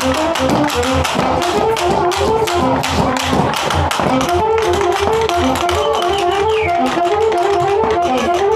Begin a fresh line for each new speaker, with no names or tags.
Kający syn Krysiok z Wadu Trybunał! Nikający lewy!